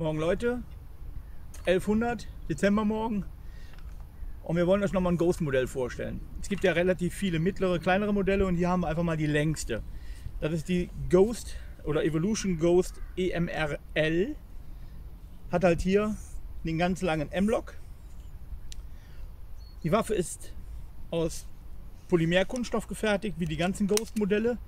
Morgen Leute, 1100, Dezembermorgen. Und wir wollen euch nochmal ein Ghost-Modell vorstellen. Es gibt ja relativ viele mittlere, kleinere Modelle und hier haben wir einfach mal die längste. Das ist die Ghost oder Evolution Ghost EMRL. Hat halt hier den ganz langen M-Lock. Die Waffe ist aus Polymerkunststoff gefertigt, wie die ganzen Ghost-Modelle.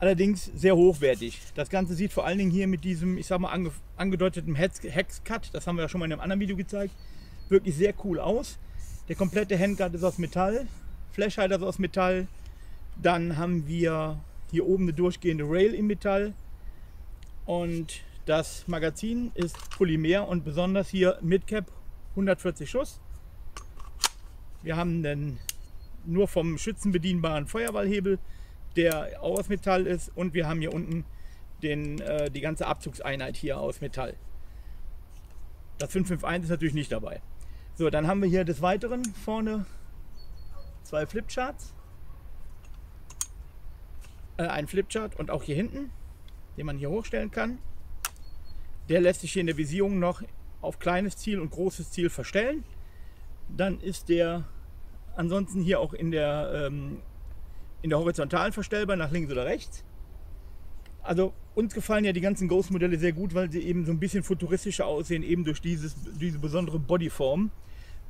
Allerdings sehr hochwertig. Das Ganze sieht vor allen Dingen hier mit diesem, ich sag mal, ange angedeuteten Hex-Cut, das haben wir ja schon mal in einem anderen Video gezeigt, wirklich sehr cool aus. Der komplette Handguard ist aus Metall, Flashhider ist aus Metall. Dann haben wir hier oben eine durchgehende Rail in Metall. Und das Magazin ist Polymer und besonders hier Midcap 140 Schuss. Wir haben einen nur vom Schützen bedienbaren Feuerwallhebel, der aus Metall ist. Und wir haben hier unten den, äh, die ganze Abzugseinheit hier aus Metall. Das 551 ist natürlich nicht dabei. So, dann haben wir hier des Weiteren vorne zwei Flipcharts. Äh, ein Flipchart und auch hier hinten, den man hier hochstellen kann. Der lässt sich hier in der Visierung noch auf kleines Ziel und großes Ziel verstellen. Dann ist der ansonsten hier auch in der, ähm, in der horizontalen verstellbar, nach links oder rechts. Also uns gefallen ja die ganzen Ghost-Modelle sehr gut, weil sie eben so ein bisschen futuristischer aussehen, eben durch dieses, diese besondere Bodyform.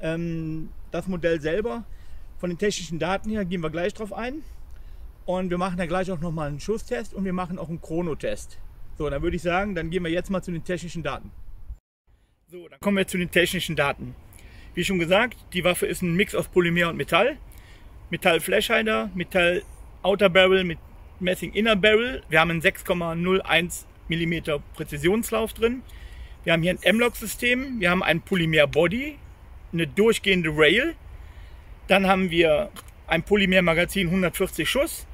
Ähm, das Modell selber, von den technischen Daten her, gehen wir gleich drauf ein. Und wir machen ja gleich auch nochmal einen Schusstest und wir machen auch einen Chronotest. So, dann würde ich sagen, dann gehen wir jetzt mal zu den technischen Daten. So, dann kommen wir zu den technischen Daten. Wie schon gesagt, die Waffe ist ein Mix aus Polymer und Metall. Metall Flashhider, Metall Outer Barrel mit Messing Inner Barrel. Wir haben einen 6,01 mm Präzisionslauf drin. Wir haben hier ein M-Lock-System. Wir haben ein Polymer Body, eine durchgehende Rail. Dann haben wir ein Polymer-Magazin 140 Schuss.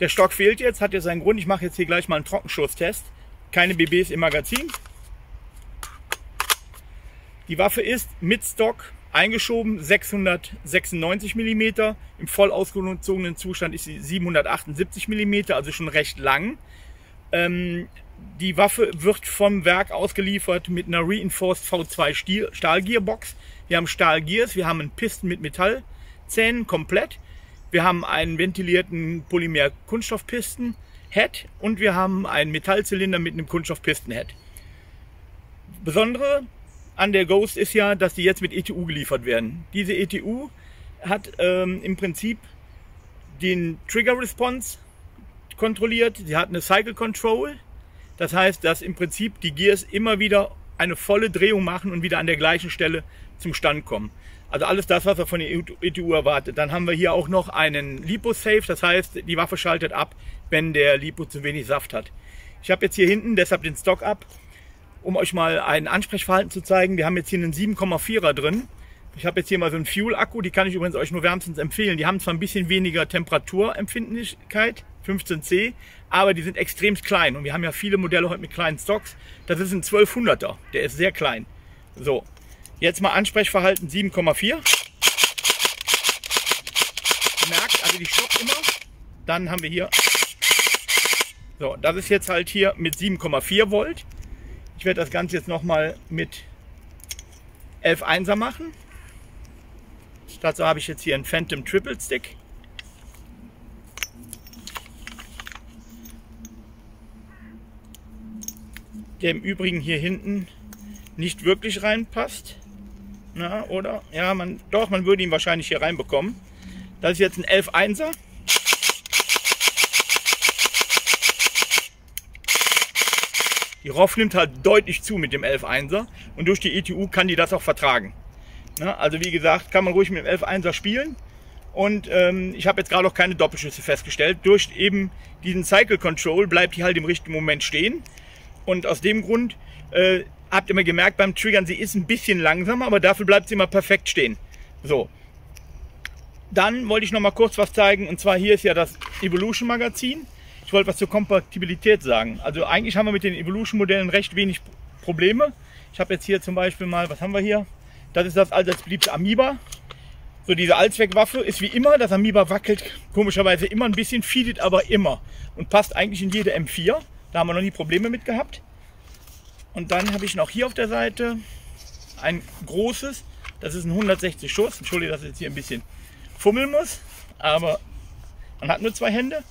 Der Stock fehlt jetzt, hat jetzt seinen Grund. Ich mache jetzt hier gleich mal einen Trockenschusstest. Keine BBs im Magazin. Die Waffe ist mit Stock eingeschoben 696 mm. Im voll ausgezogenen Zustand ist sie 778 mm, also schon recht lang. Ähm, die Waffe wird vom Werk ausgeliefert mit einer Reinforced V2 Stahlgearbox. Wir haben Stahlgears, wir haben einen Pisten mit Metallzähnen komplett. Wir haben einen ventilierten Polymer-Kunststoffpisten Head und wir haben einen Metallzylinder mit einem Kunststoffpisten Head. Besondere an der Ghost ist ja, dass die jetzt mit ETU geliefert werden. Diese ETU hat ähm, im Prinzip den Trigger Response kontrolliert. Sie hat eine Cycle Control. Das heißt, dass im Prinzip die Gears immer wieder eine volle Drehung machen und wieder an der gleichen Stelle zum Stand kommen. Also alles das, was er von der ETU erwartet. Dann haben wir hier auch noch einen Lipo-Safe. Das heißt, die Waffe schaltet ab, wenn der Lipo zu wenig Saft hat. Ich habe jetzt hier hinten deshalb den Stock ab um euch mal ein Ansprechverhalten zu zeigen. Wir haben jetzt hier einen 7,4er drin. Ich habe jetzt hier mal so einen Fuel-Akku, die kann ich übrigens euch nur wärmstens empfehlen. Die haben zwar ein bisschen weniger Temperaturempfindlichkeit, 15C, aber die sind extrem klein. Und wir haben ja viele Modelle heute mit kleinen Stocks. Das ist ein 1200er, der ist sehr klein. So, jetzt mal Ansprechverhalten 7,4. Merkt, also die stoppt immer. Dann haben wir hier, so, das ist jetzt halt hier mit 7,4 Volt. Ich werde das Ganze jetzt nochmal mit 11 Einser machen. Dazu habe ich jetzt hier einen Phantom Triple Stick. Der im Übrigen hier hinten nicht wirklich reinpasst. Na, oder? Ja, man, doch, man würde ihn wahrscheinlich hier reinbekommen. Das ist jetzt ein 11 Einser. Die ROF nimmt halt deutlich zu mit dem 11.1er und durch die ETU kann die das auch vertragen. Ja, also wie gesagt, kann man ruhig mit dem 11.1er spielen. Und ähm, ich habe jetzt gerade auch keine Doppelschüsse festgestellt. Durch eben diesen Cycle Control bleibt die halt im richtigen Moment stehen. Und aus dem Grund äh, habt ihr mal gemerkt beim Triggern, sie ist ein bisschen langsamer, aber dafür bleibt sie immer perfekt stehen. So. Dann wollte ich noch mal kurz was zeigen. Und zwar hier ist ja das Evolution Magazin. Ich wollte was zur Kompatibilität sagen. Also eigentlich haben wir mit den Evolution-Modellen recht wenig Probleme. Ich habe jetzt hier zum Beispiel mal, was haben wir hier? Das ist das allseits beliebte Amiba. So diese Allzweckwaffe ist wie immer, das Amiba wackelt komischerweise immer ein bisschen, feedet aber immer und passt eigentlich in jede M4. Da haben wir noch nie Probleme mit gehabt. Und dann habe ich noch hier auf der Seite ein großes, das ist ein 160 Schuss. Entschuldige, dass ich jetzt hier ein bisschen fummeln muss, aber man hat nur zwei Hände.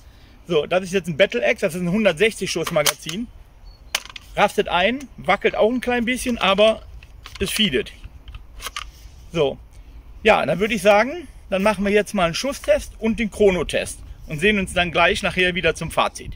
So, das ist jetzt ein Battle Axe, das ist ein 160 Schuss Magazin. Rastet ein, wackelt auch ein klein bisschen, aber es feedet. So, ja, dann würde ich sagen, dann machen wir jetzt mal einen Schusstest und den Chronotest und sehen uns dann gleich nachher wieder zum Fazit.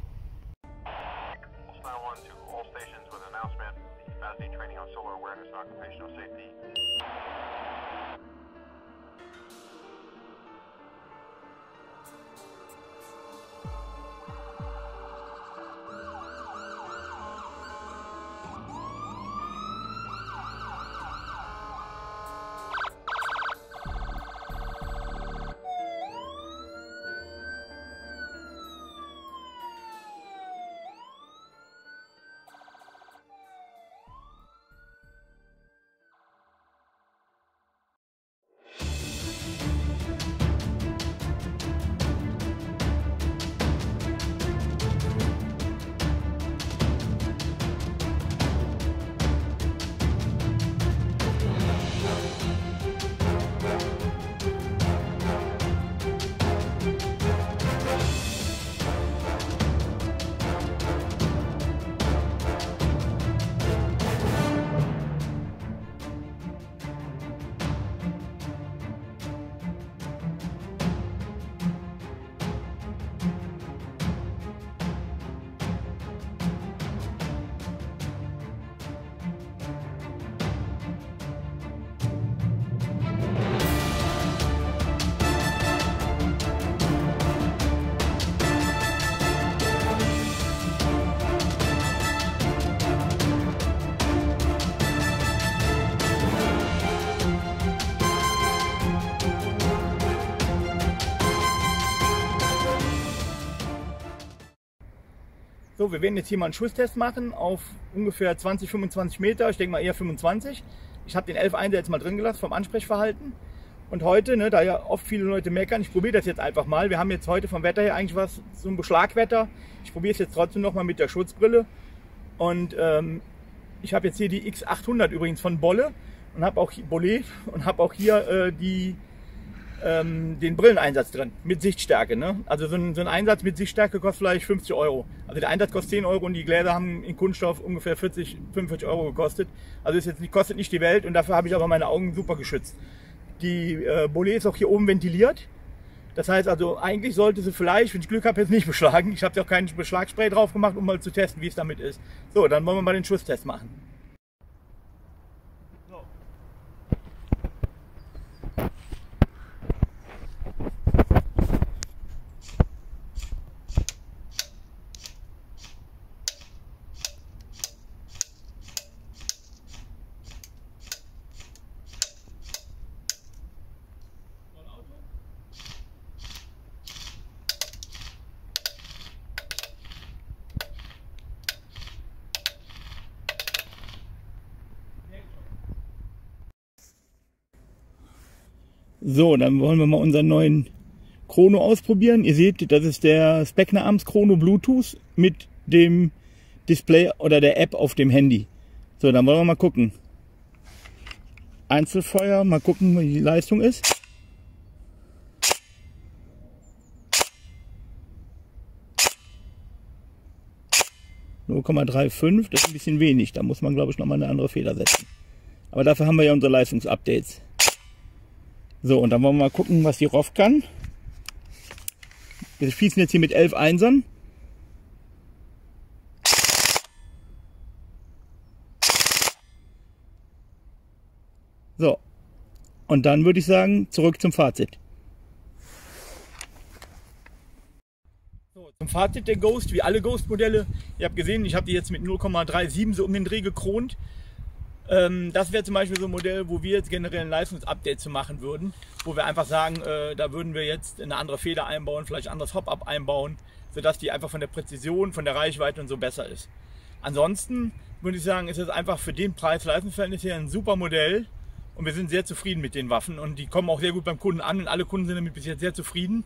So, wir werden jetzt hier mal einen Schusstest machen auf ungefähr 20, 25 Meter. Ich denke mal eher 25. Ich habe den 11.1 jetzt mal drin gelassen vom Ansprechverhalten. Und heute, ne, da ja oft viele Leute meckern, ich probiere das jetzt einfach mal. Wir haben jetzt heute vom Wetter her eigentlich was, so ein Beschlagwetter. Ich probiere es jetzt trotzdem nochmal mit der Schutzbrille. Und ähm, ich habe jetzt hier die X800 übrigens von Bolle und habe auch Bolle auch hier äh, die ähm, den Brilleneinsatz drin mit Sichtstärke. Ne? Also so ein, so ein, Einsatz mit Sichtstärke kostet vielleicht 50 Euro. Also der Einsatz kostet 10 Euro und die Gläser haben in Kunststoff ungefähr 40, 45 Euro gekostet. Also ist kostet nicht die Welt und dafür habe ich aber meine Augen super geschützt. Die äh, Bolet ist auch hier oben ventiliert. Das heißt also, eigentlich sollte sie vielleicht, wenn ich Glück habe, jetzt nicht beschlagen. Ich habe ja auch keinen Beschlagspray drauf gemacht, um mal zu testen, wie es damit ist. So, dann wollen wir mal den Schusstest machen. So, dann wollen wir mal unseren neuen Chrono ausprobieren. Ihr seht, das ist der Specna Arms Chrono Bluetooth mit dem Display oder der App auf dem Handy. So, dann wollen wir mal gucken. Einzelfeuer, mal gucken, wie die Leistung ist. Null das ist ein bisschen wenig. Da muss man, glaube ich, nochmal eine andere Feder setzen. Aber dafür haben wir ja unsere Leistungsupdates. So, und dann wollen wir mal gucken, was die ROF kann. Wir schießen jetzt hier mit 11 Einsern. So, und dann würde ich sagen, zurück zum Fazit. So, zum Fazit der Ghost, wie alle Ghost-Modelle. Ihr habt gesehen, ich habe die jetzt mit 0,37 so um den Dreh gekront. Ähm, das wäre zum Beispiel so ein Modell, wo wir jetzt generell ein Leistungsupdate zu machen würden, wo wir einfach sagen, äh, da würden wir jetzt eine andere Feder einbauen, vielleicht ein anderes Hop-Up einbauen, sodass die einfach von der Präzision, von der Reichweite und so besser ist. Ansonsten würde ich sagen, ist es einfach für den Preis-Leistungsverhältnis hier ein super Modell und wir sind sehr zufrieden mit den Waffen und die kommen auch sehr gut beim Kunden an und alle Kunden sind damit bis jetzt sehr zufrieden.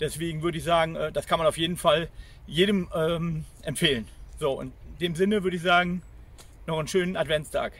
Deswegen würde ich sagen, äh, das kann man auf jeden Fall jedem ähm, empfehlen. So, und in dem Sinne würde ich sagen, noch einen schönen Adventstag.